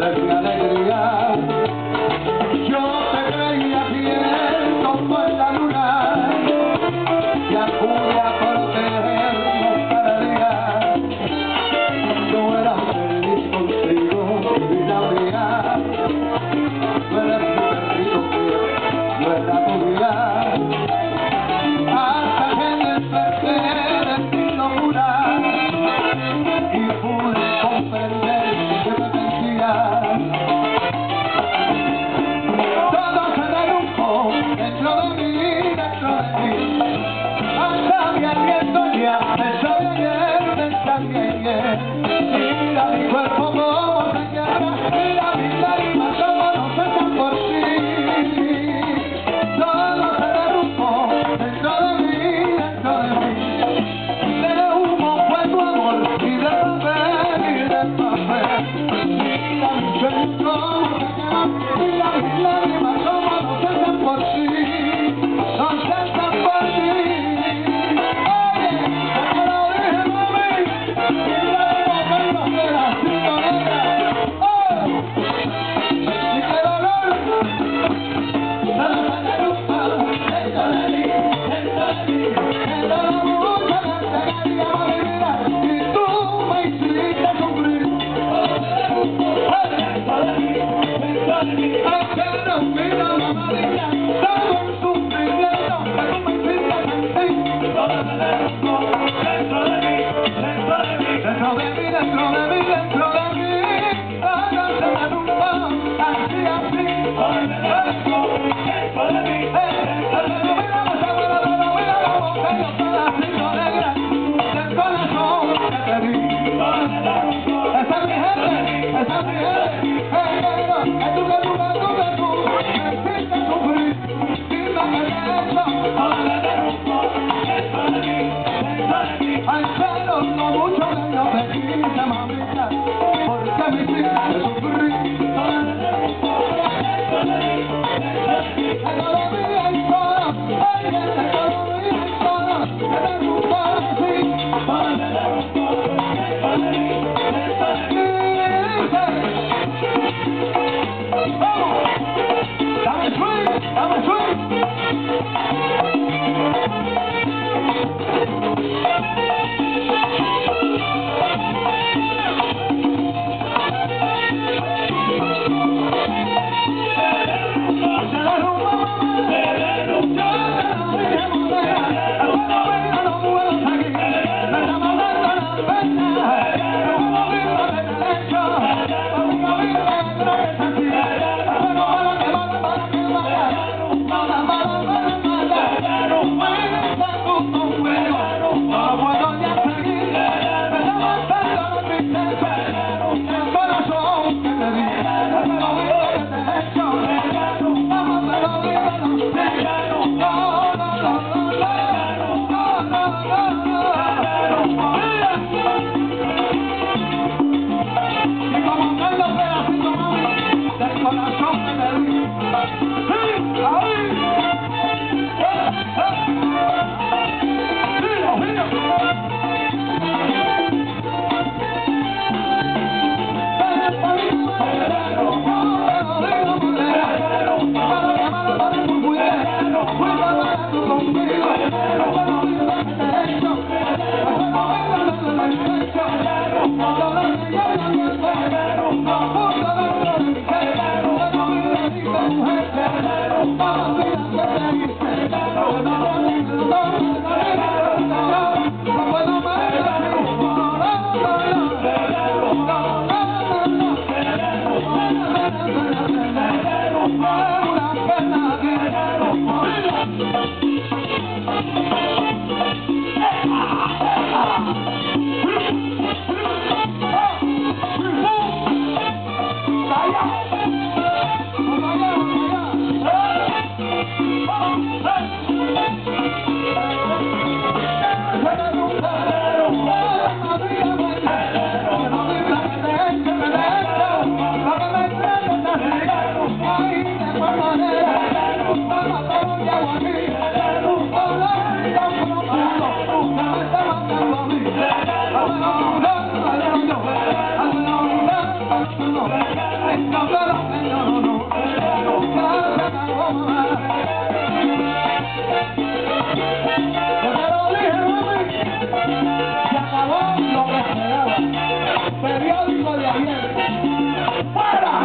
Gracias. I'm sorry. Yo no mucho, no me quita mamita, porque me quita. Thank you. Para!